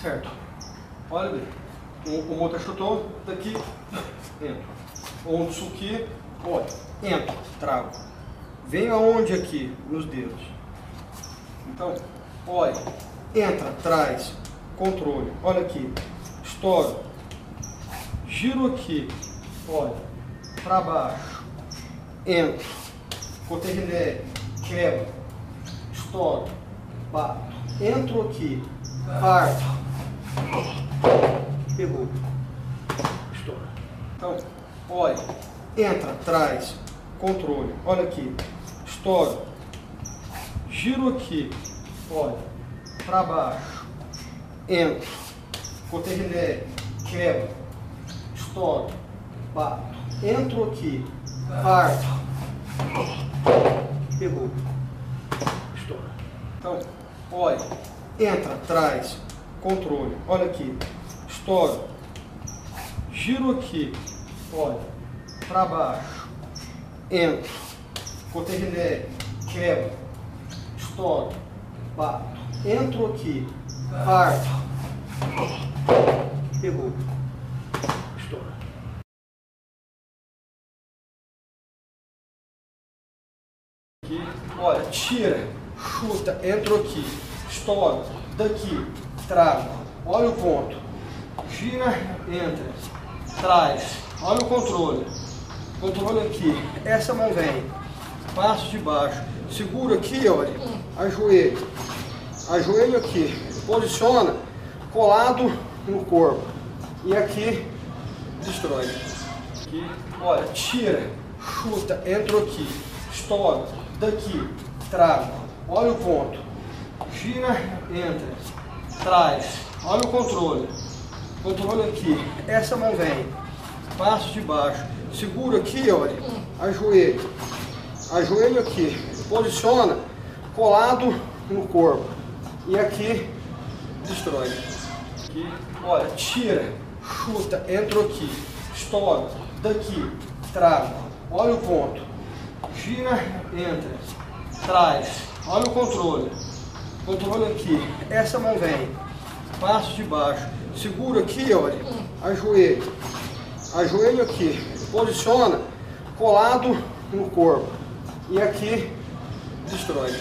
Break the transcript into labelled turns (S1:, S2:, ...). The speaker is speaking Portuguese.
S1: Certo. Olha bem. O, o motor chutou, daqui, entra. O Tsuki, olha, entra, trava. Vem aonde aqui? Nos dedos. Então, olha, entra, traz, controle. Olha aqui, estouro. Giro aqui, olha, para baixo. Entra. Coterriné, quebra. Estouro. Bato. Entro aqui. Parto. Pegou. Estoura. Então, olha. Entra, traz. Controle. Olha aqui. Estouro. Giro aqui. Olha. Para baixo. Entro. Coterriné. Quebra. Estouro. Bato. Entro aqui. Parto. Pegou. Estoura. Então, olha. Entra, traz. Controle. Olha aqui. Estouro. Giro aqui. Olha. Para baixo. Entro. Coterriné. Quebra. Estouro. Bato. Entro aqui. Parto. Pegou. Estoura. Aqui. Olha, tira, chuta, entra aqui, estoura, daqui, trava. Olha o ponto. Gira, entra, traz. Olha o controle. Controle aqui. Essa mão vem. Passo de baixo. Segura aqui, olha. Ajoelho. Ajoelho aqui. Posiciona colado no corpo. E aqui destrói. Aqui, olha, tira, chuta, entra aqui, estoura, daqui, trava. Olha o ponto. Gira, entra, traz. Olha o controle. Controle aqui. Essa mão vem. Passo de baixo. Segura aqui, olha. Ajoelho. Ajoelho aqui. Posiciona colado no corpo. E aqui destrói. Aqui, olha, tira, chuta, entra aqui, estoura, daqui, trava. Olha o ponto. Gira, entra, traz. Olha o controle. Controle aqui. Essa mão vem. Passo de baixo. Segura aqui, olha. Ajoelho. Ajoelho aqui. Posiciona colado no corpo. E aqui destrói.